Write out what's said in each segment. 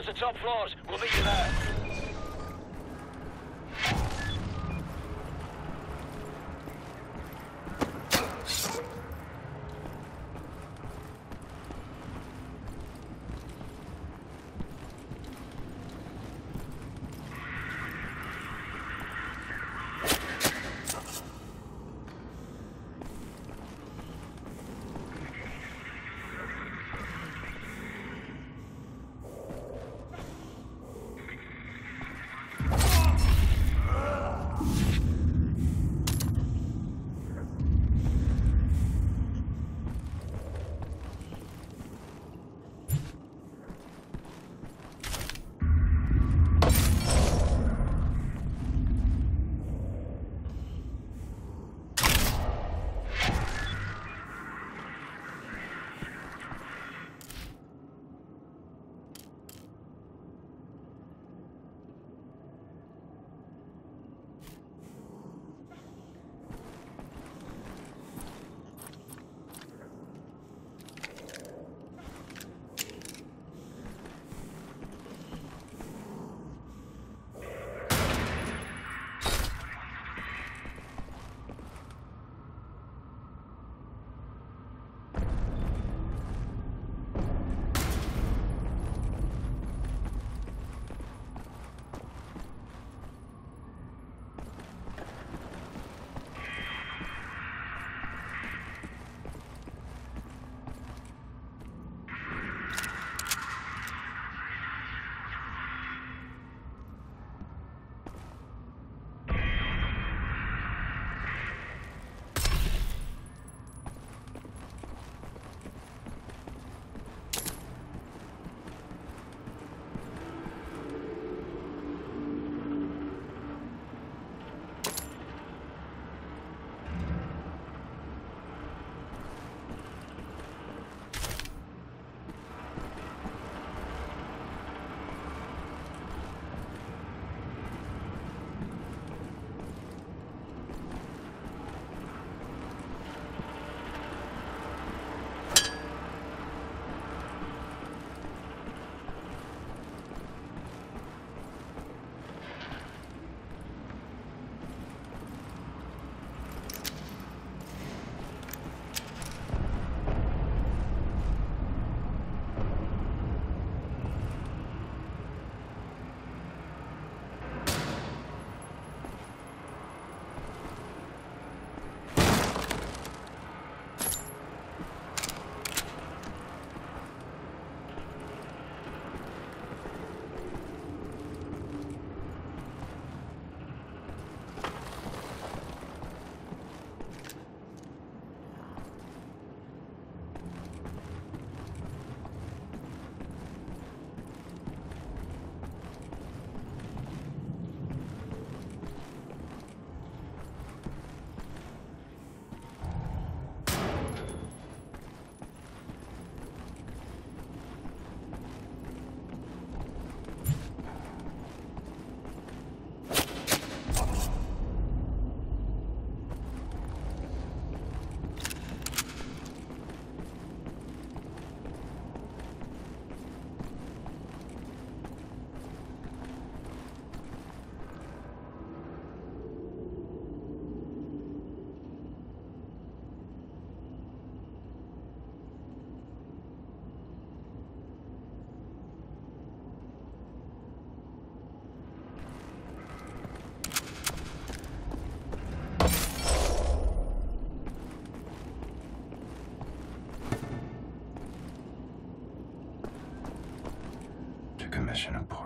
towards the top floors. We'll meet you there.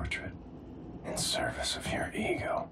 Portrait in service of your ego.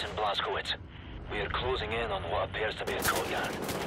Captain Blazkowicz. We are closing in on what appears to be a courtyard.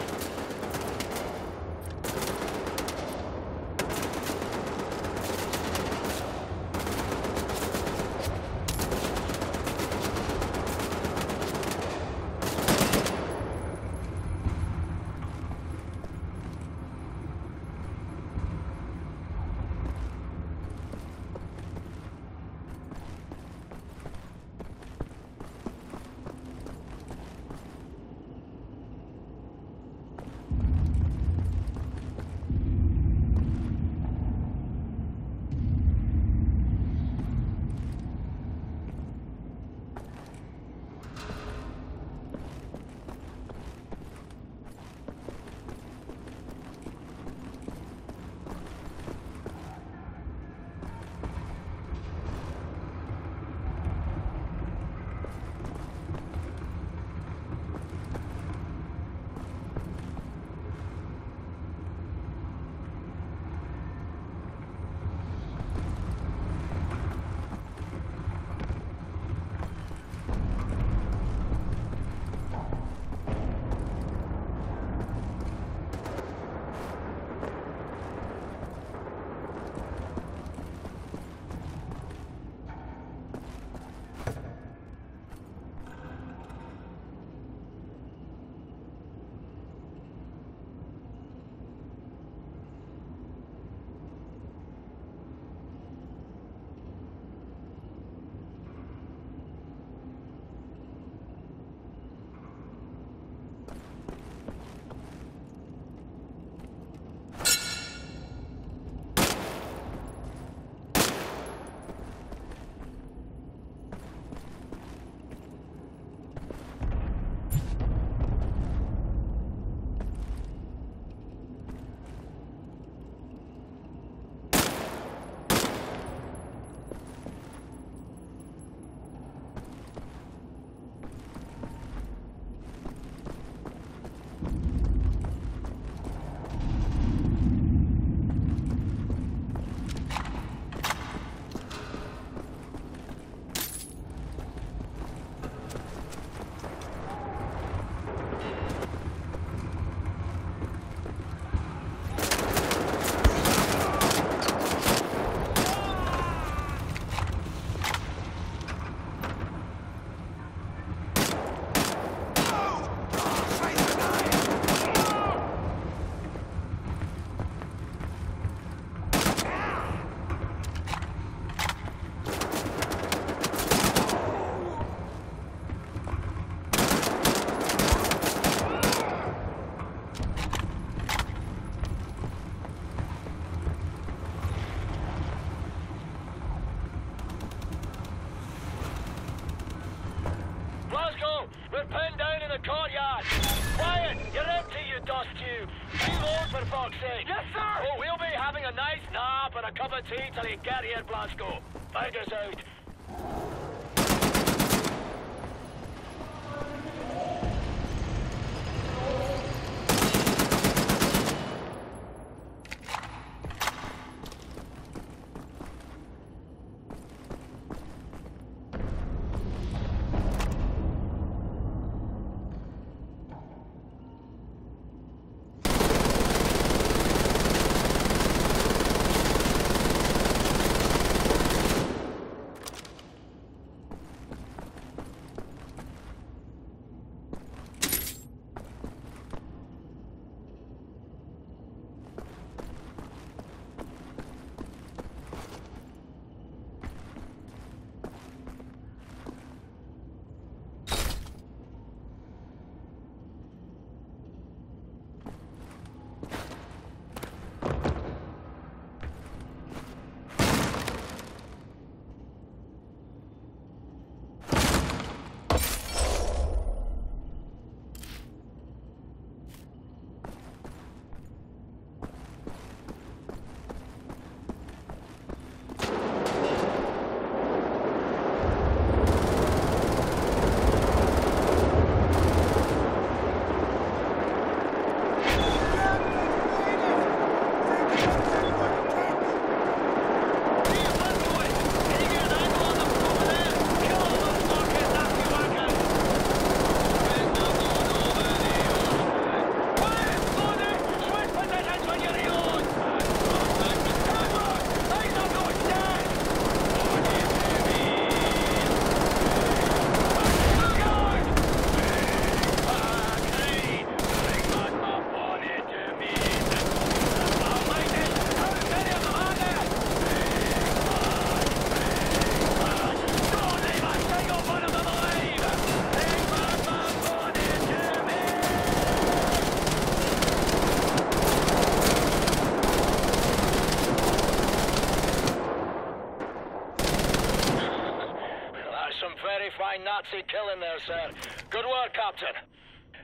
Killing there, sir. Good work, Captain.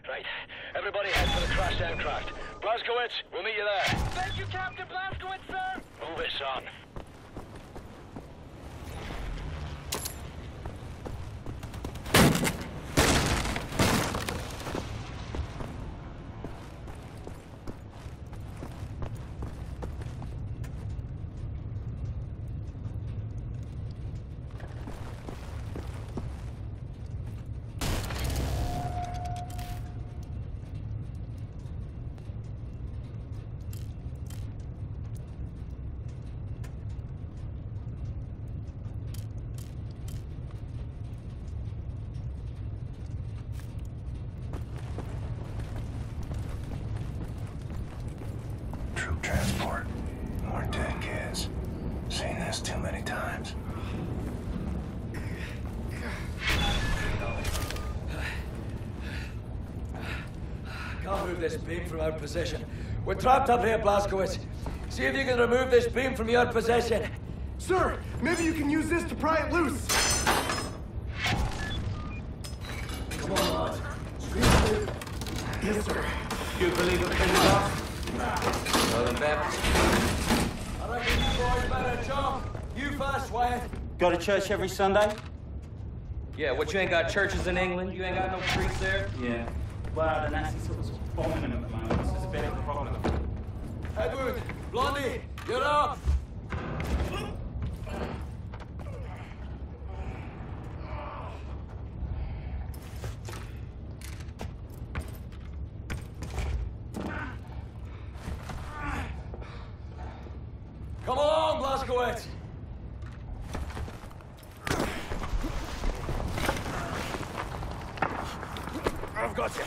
Right, everybody head for the crashed aircraft. Blazkowicz, we'll meet you there. Thank you, Captain Blazkowicz, sir. Move it, son. Troop transport. More dead kids. Seen this too many times. Can't move this beam from our position. We're trapped up here, Blazkowicz. See if you can remove this beam from your possession. Sir, maybe you can use this to pry it loose. Come on, lads. Scream. Yes, sir. You believe it can off? Well, then, Baptist. I reckon you boys better jump. You first, Wyatt. Go to church every Sunday? Yeah, what, you ain't got churches in England? You ain't got no priests there? Yeah. Well, the Nazis sort of bombing them at the moment. A bit problem. Edward, Blondie, you're up. Come along, Blazkowicz. I've got you.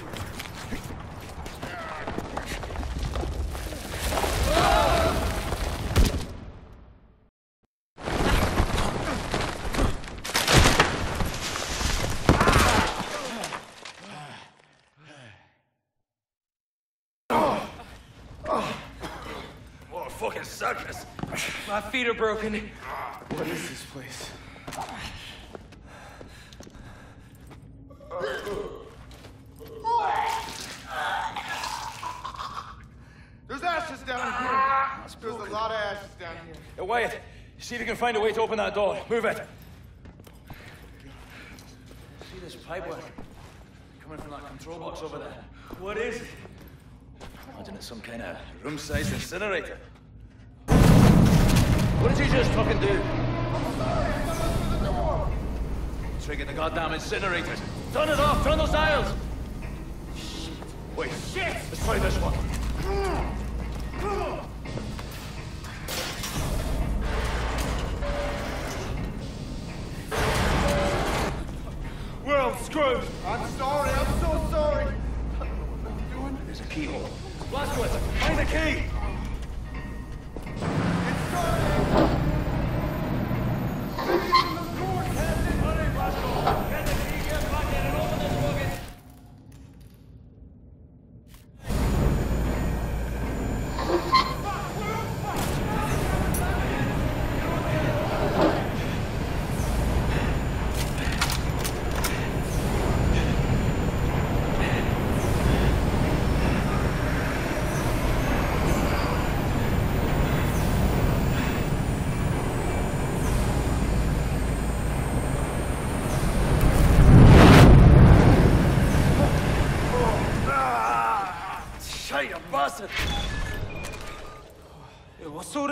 What a fucking circus. My feet are broken. What is this place? There's ashes down here. There's a lot of ashes down here. Hey, Wyatt, see if you can find a way to open that door. Move it. See this pipework coming from that control box over there? What is it? I Imagine it's some kind of room-sized incinerator. Just fucking do? Trigger the goddamn incinerators. Turn it off! Turn those dials! Shit. Wait. Shit! Let's try this one. You bastard! What's all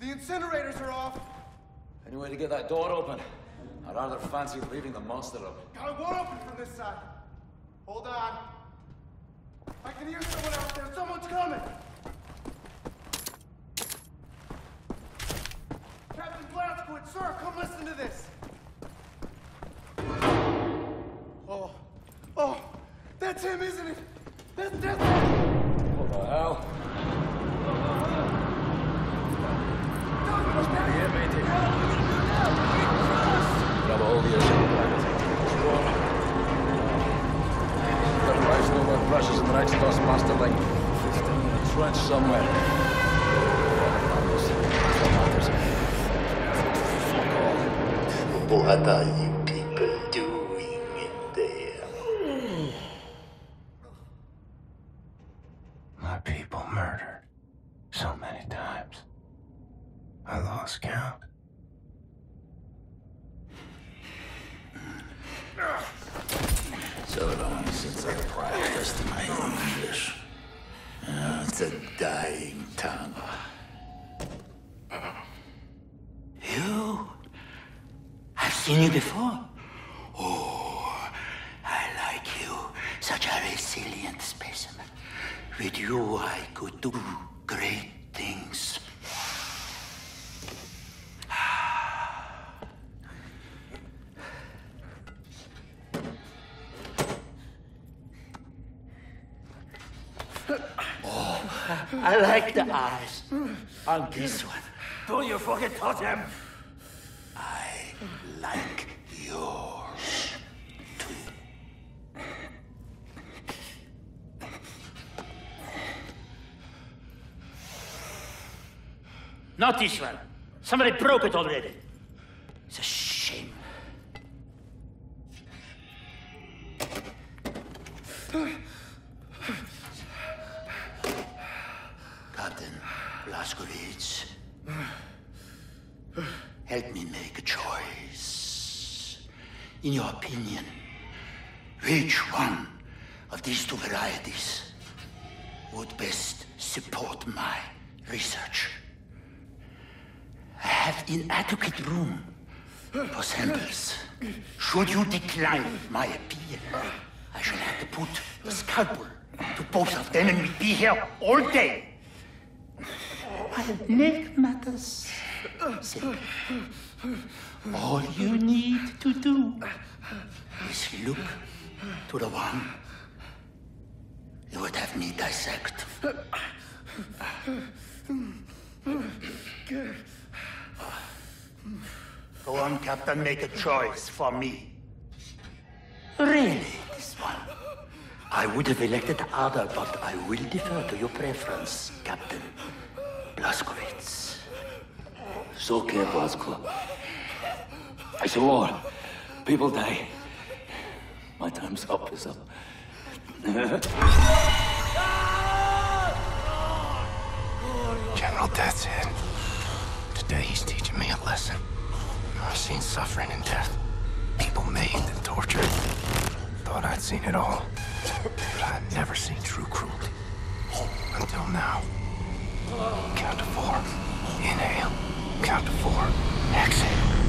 The incinerators are off. Any way to get that door open? I'd rather fancy leaving the monster up. I won't open from this side. Hold on. I can hear someone out there. Someone's coming. Captain Blazkowicz, sir, come listen to this. Oh, oh, that's him, isn't it? That's, that's him. What the hell? Must be the air matey. Grab a hold of your Got a nice number of brushes in the next dustmaster like 15 in a trench somewhere. You like the eyes on this one. Don't you forget Totem. I like yours too. Not this one. Somebody broke it already. It's a shame. Captain Blazkowicz, help me make a choice. In your opinion, which one of these two varieties would best support my research? I have inadequate room for samples. Should you decline my appeal, I shall have to put the scalpel to both of them and we'll be here all day. I'll make matters simple. All you need to do is look to the one you would have me dissect. Go on, Captain, make a choice for me. Really, this one? I would have elected the other, but I will defer to your preference, Captain Blazkowicz. It's okay, It's a war. People die. My time's up is up. General Deathshead. Today he's teaching me a lesson. I've seen suffering and death. People maimed and tortured. Thought I'd seen it all. But I'd never seen true cruelty. Until now. Count to four. Inhale. Count to four. Exhale.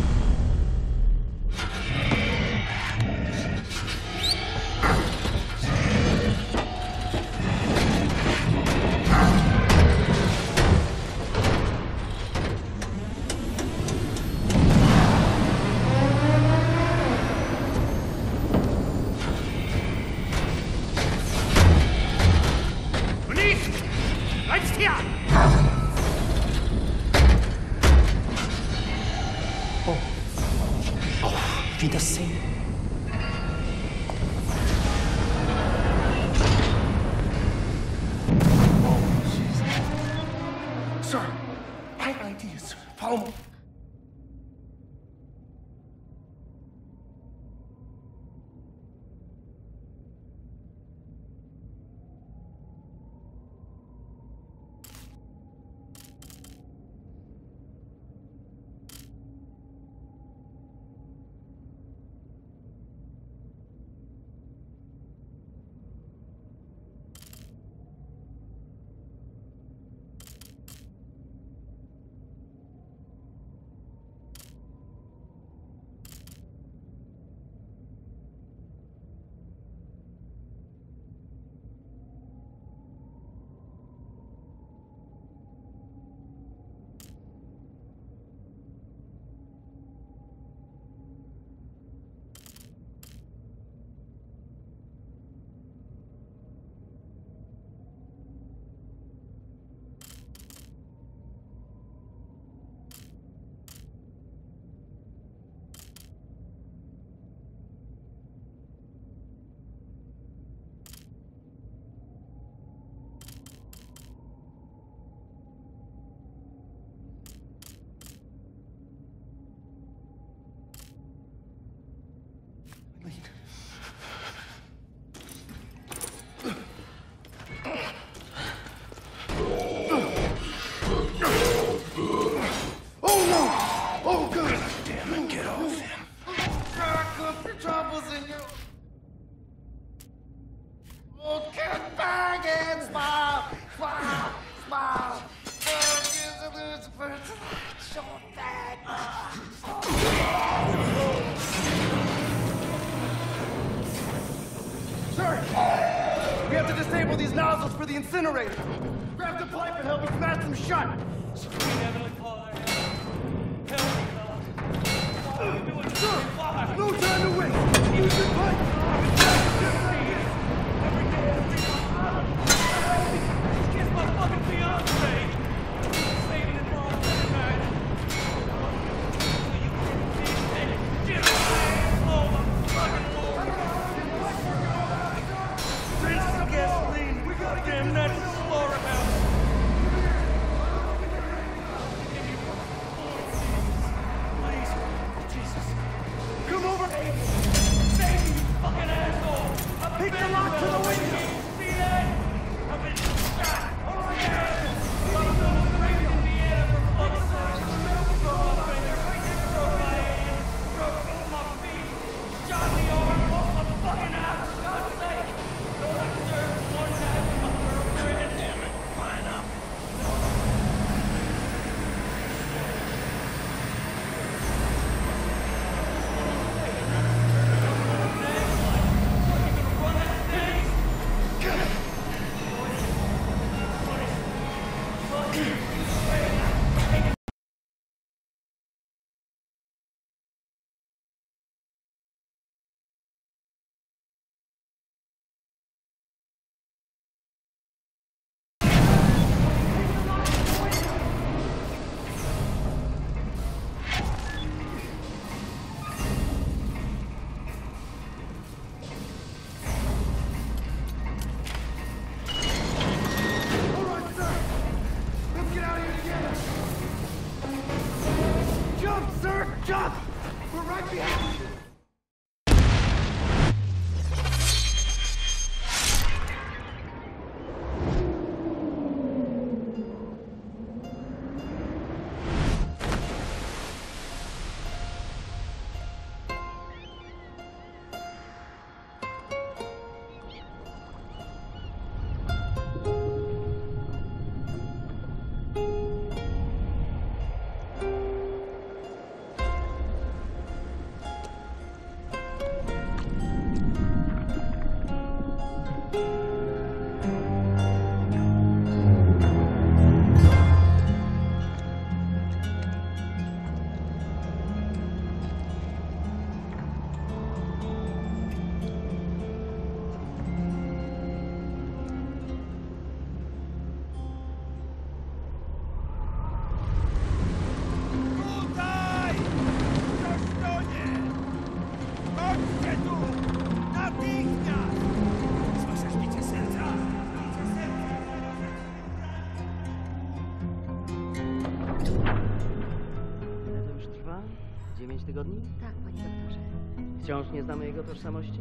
Nie znamy jego tożsamości?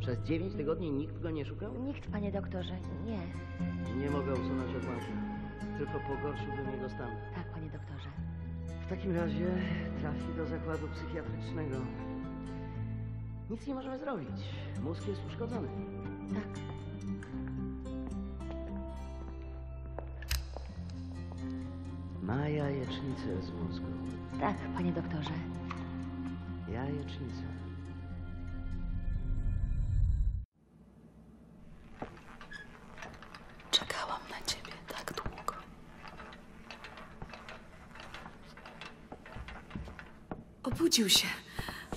Przez dziewięć tygodni nikt go nie szukał? Nikt, panie doktorze, nie. Nie mogę usunąć odłamka. Tylko pogorszyłbym jego stan. Tak, panie doktorze. W takim razie trafi do zakładu psychiatrycznego. Nic nie możemy zrobić. Mózg jest uszkodzony. Tak. Ma jajecznicę z mózgu. Tak, panie doktorze. Jajecznicę. Czekałam na ciebie tak długo. Obudził się.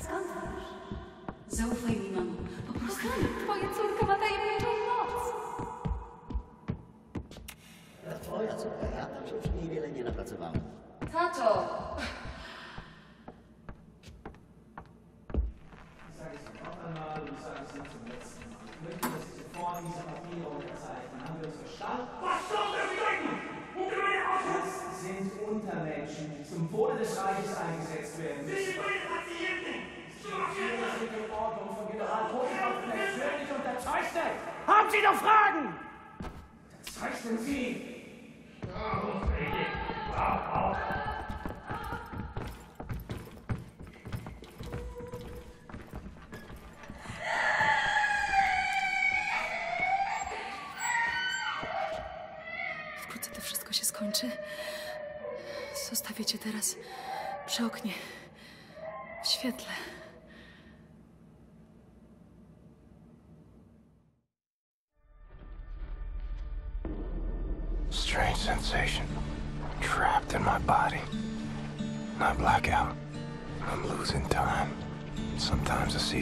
Skąd wiesz? Zaufaj mi, mamo. Po prostu... twoja córka ma tajemniczą moc. Twoja córka, ja tam się przy niej wiele nie napracowałem. Tato! Haben Sie noch Fragen? Unterzeichnen Sie!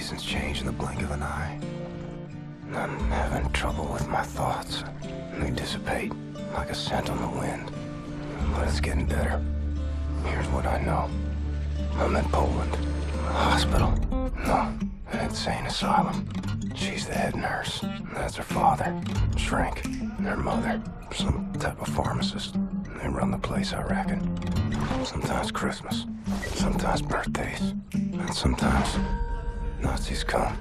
Seasons change in the blink of an eye. I'm having trouble with my thoughts. They dissipate like a scent on the wind. But it's getting better. Here's what I know. I'm in Poland. A hospital. No, an insane asylum. She's the head nurse. That's her father. Shrink. Her mother. Some type of pharmacist. They run the place, I reckon. Sometimes Christmas. Sometimes birthdays. And sometimes Nazis come.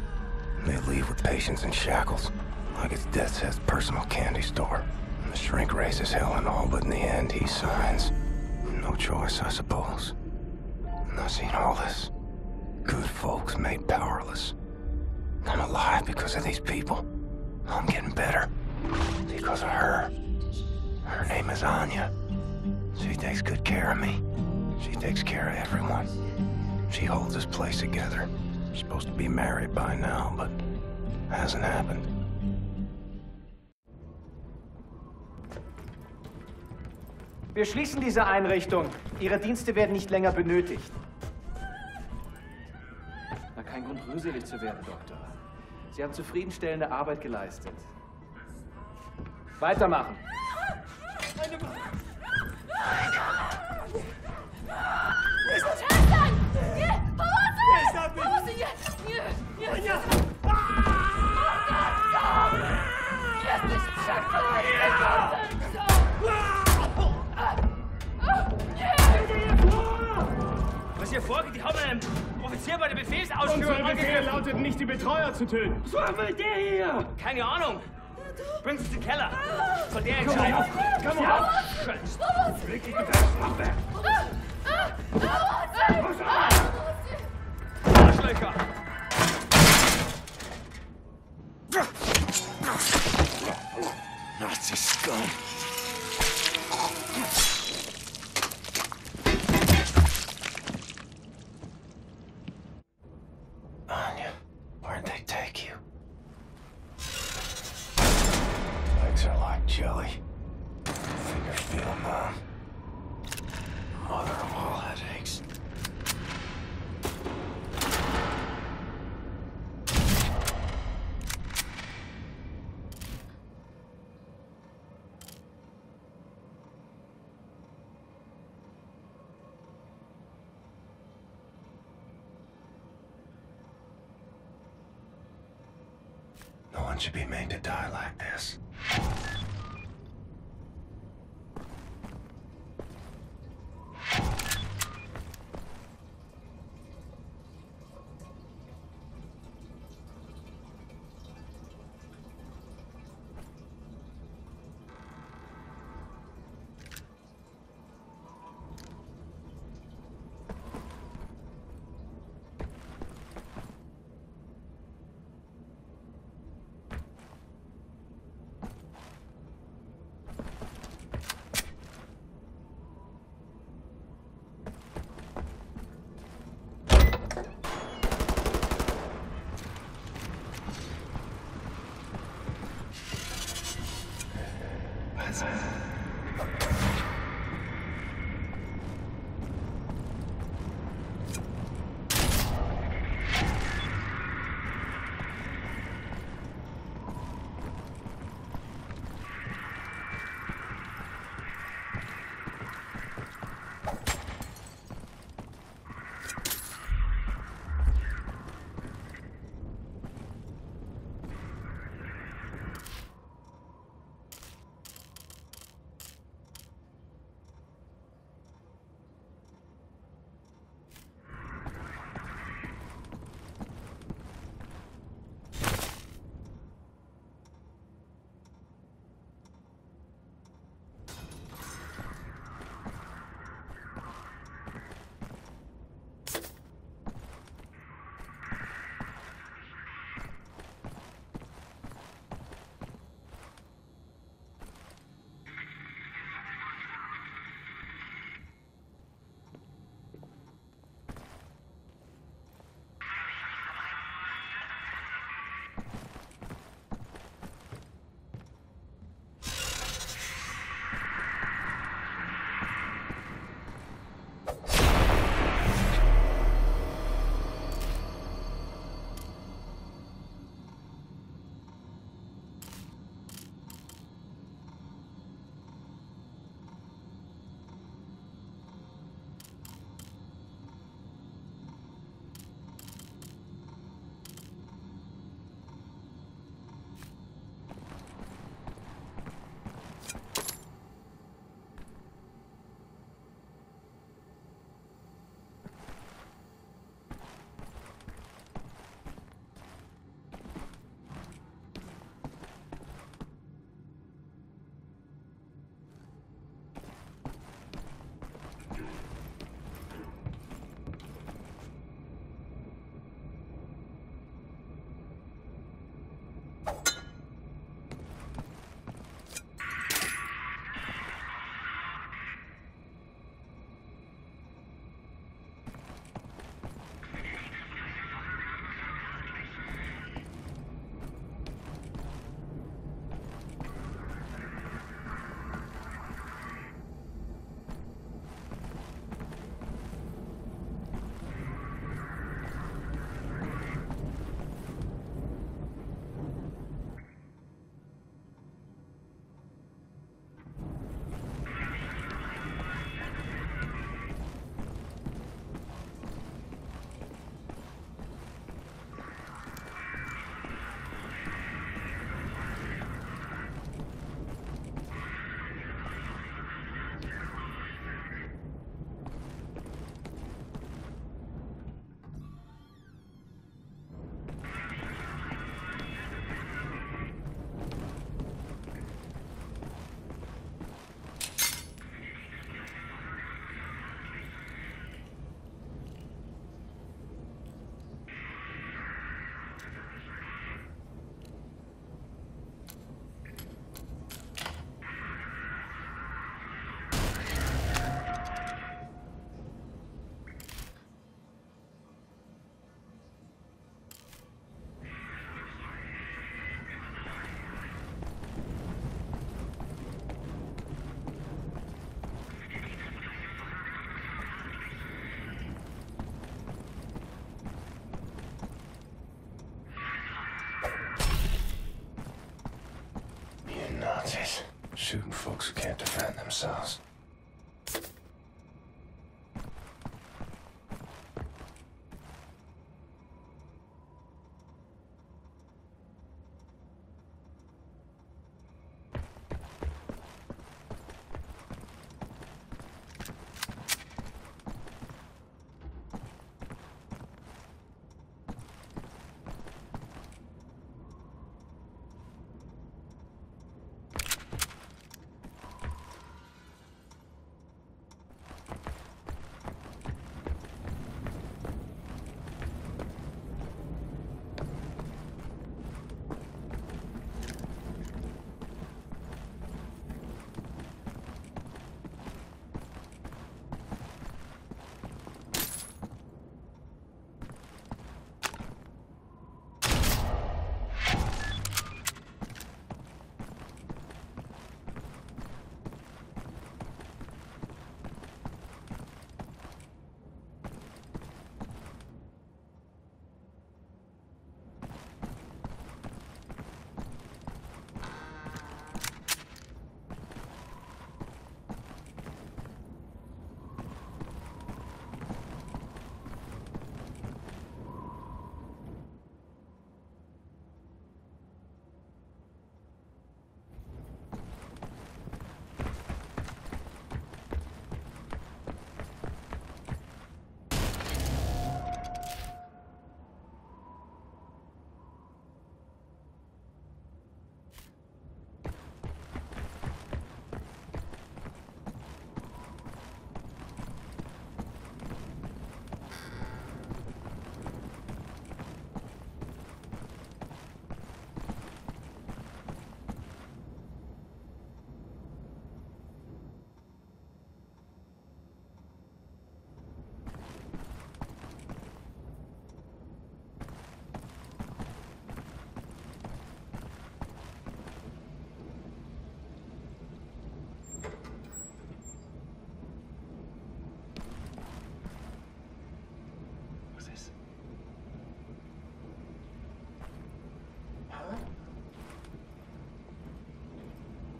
They leave with patients in shackles. Like it's Deathshead's personal candy store. The shrink raises hell and all, but in the end, he signs. No choice, I suppose. And I've seen all this. Good folks made powerless. I'm alive because of these people. I'm getting better. Because of her. Her name is Anya. She takes good care of me. She takes care of everyone. She holds this place together. We're supposed to be married by now, but hasn't happened. Wir schließen diese Einrichtung. Ihre Dienste werden nicht länger benötigt. Na, kein Grund, rührselig zu werden, Doktor. Sie haben zufriedenstellende Arbeit geleistet. Weitermachen. Przestań! Hier vorgeht, die haben einen Offizier bei der Befehlsausführung Unser Befehl lautet nicht, die Betreuer zu töten. Was will der hier? Keine Ahnung. Bringt sie in den Keller. Soll der Komm entscheiden. auf, komm auf. Wirklich mit deinem Waffe. Arschlöcher. Nazi one should be made to die like this. you shooting folks who can't defend themselves.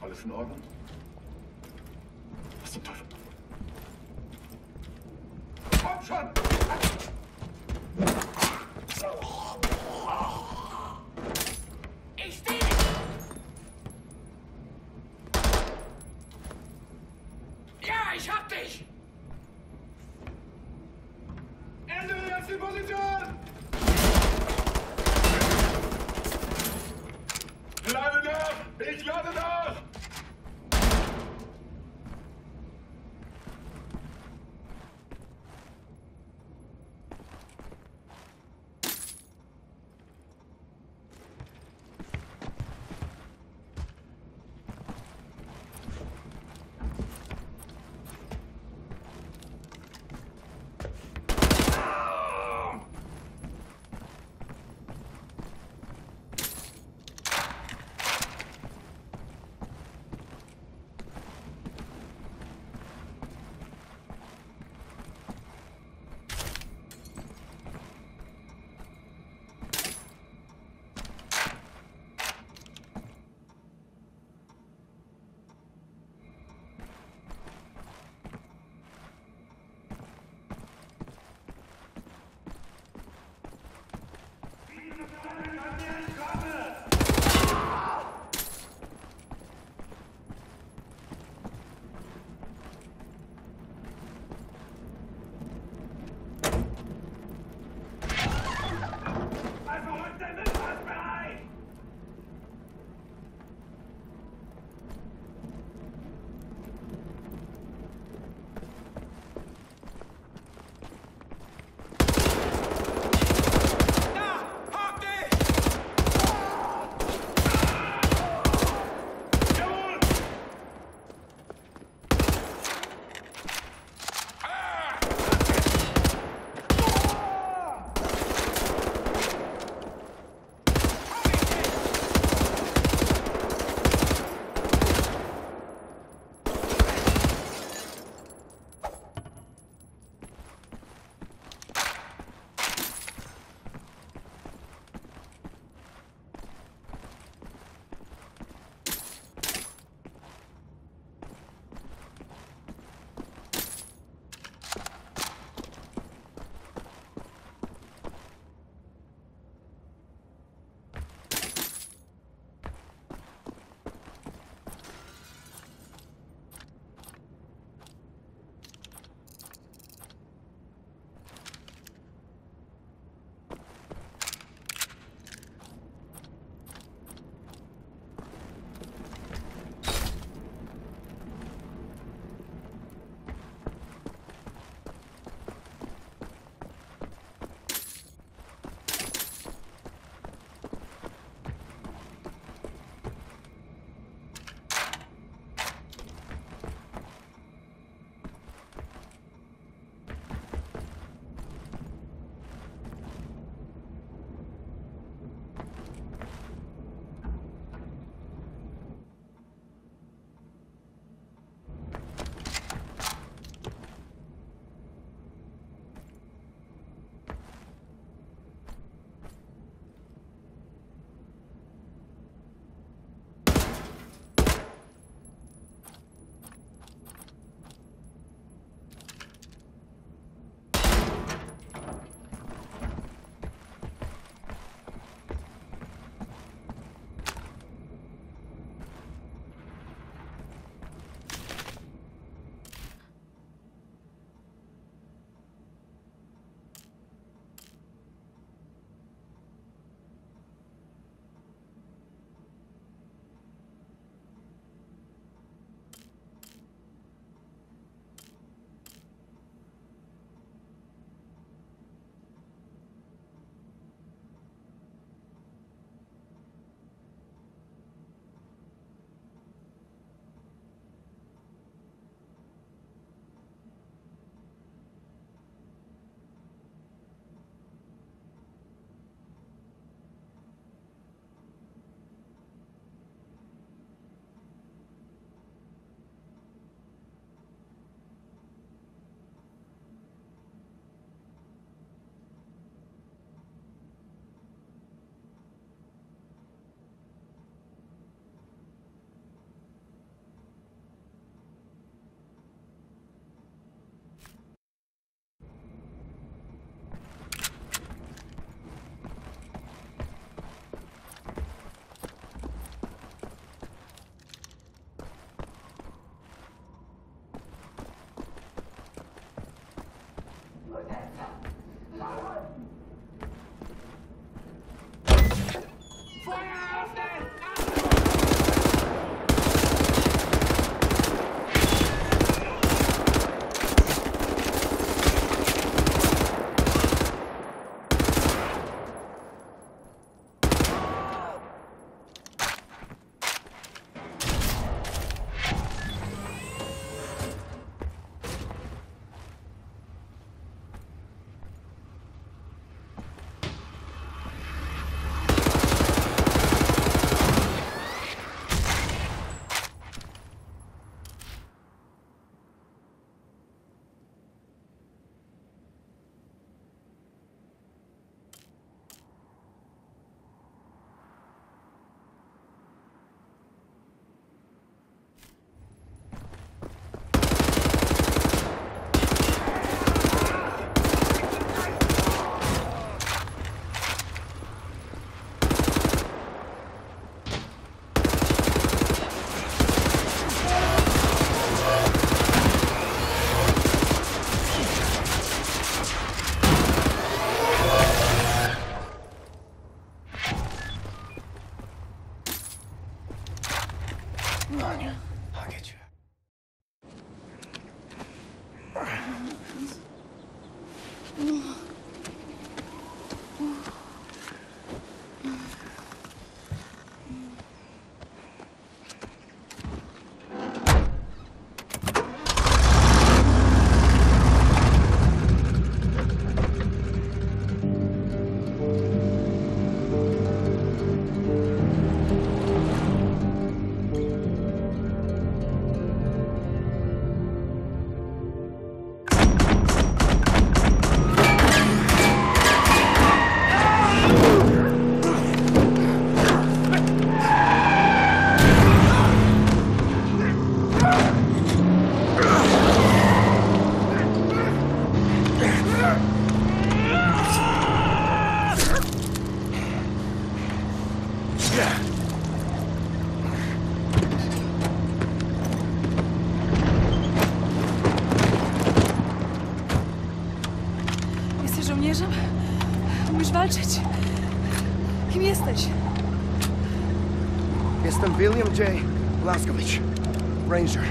Alles in Ordnung? Was zum Teufel? Komm schon! Ich stehe! Ja, ich hab dich!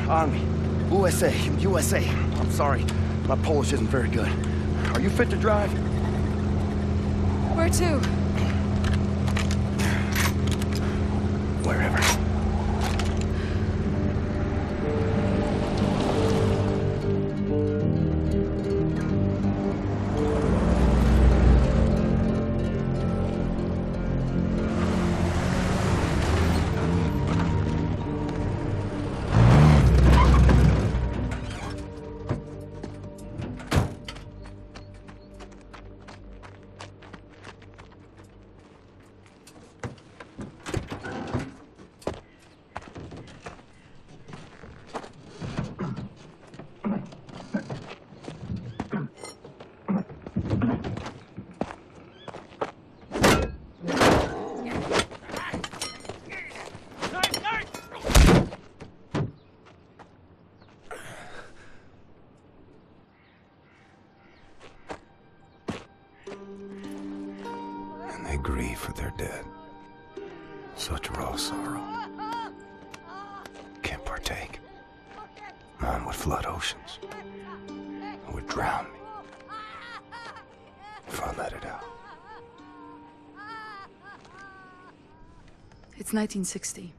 Army, USA, USA. I'm sorry, my Polish isn't very good. Are you fit to drive? Where to? It's 1960.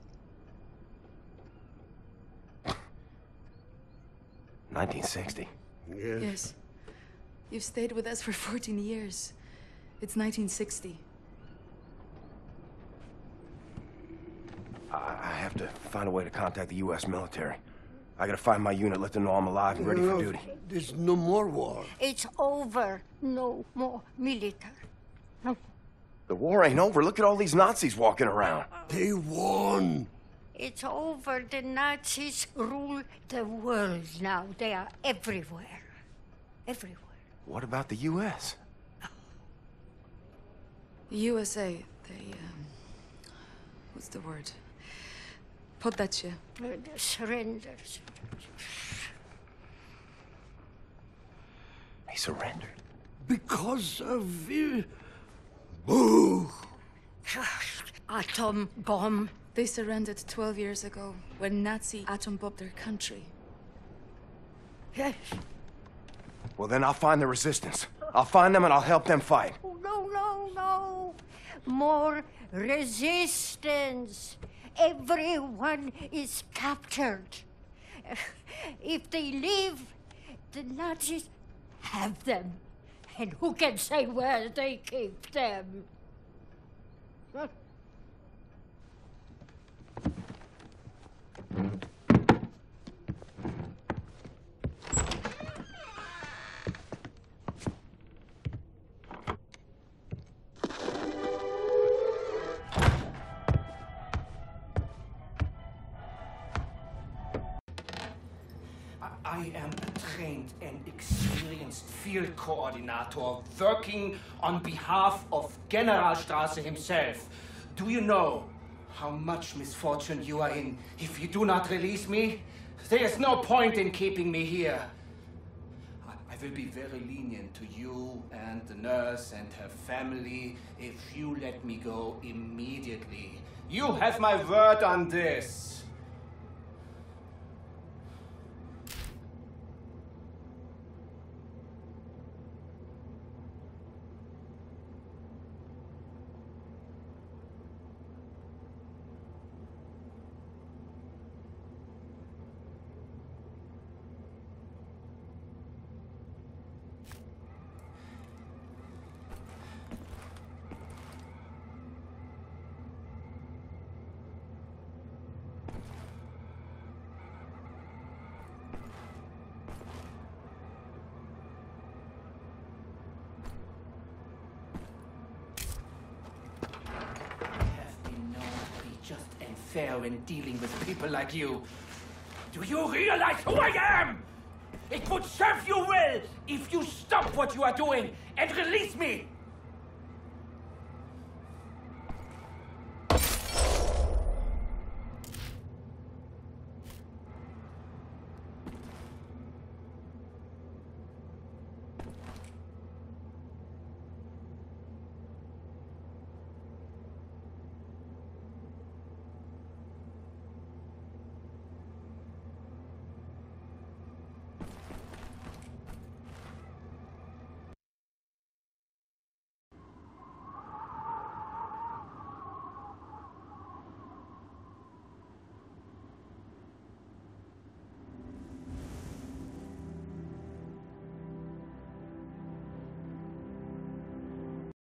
1960. Yes. Yes. You've stayed with us for 14 years. It's 1960. I, I have to find a way to contact the U.S. military. I gotta find my unit, let them know I'm alive and ready for duty. There's no more war. It's over. No more military. No. The war ain't over. Look at all these Nazis walking around. They won. It's over. The Nazis rule the world now. They are everywhere. Everywhere. What about the U.S.? The USA, they, um, what's the word? Poddać się. Uh, Surrender. He surrendered. Because of uh, Boo. Atom bomb. They surrendered 12 years ago when Nazi atom bombed their country. Yes. Well, then I'll find the resistance. I'll find them and I'll help them fight. Oh, no, no, no. More resistance. Everyone is captured. If they leave, the Nazis have them. And who can say where they keep them? I field coordinator working on behalf of General Strasse himself. Do you know how much misfortune you are in if you do not release me? There is no point in keeping me here. I will be very lenient to you and the nurse and her family if you let me go immediately. You have my word on this. have been known to be just in dealing with people like you. Do you realize who I am? It would serve you well if you stop what you are doing and release me.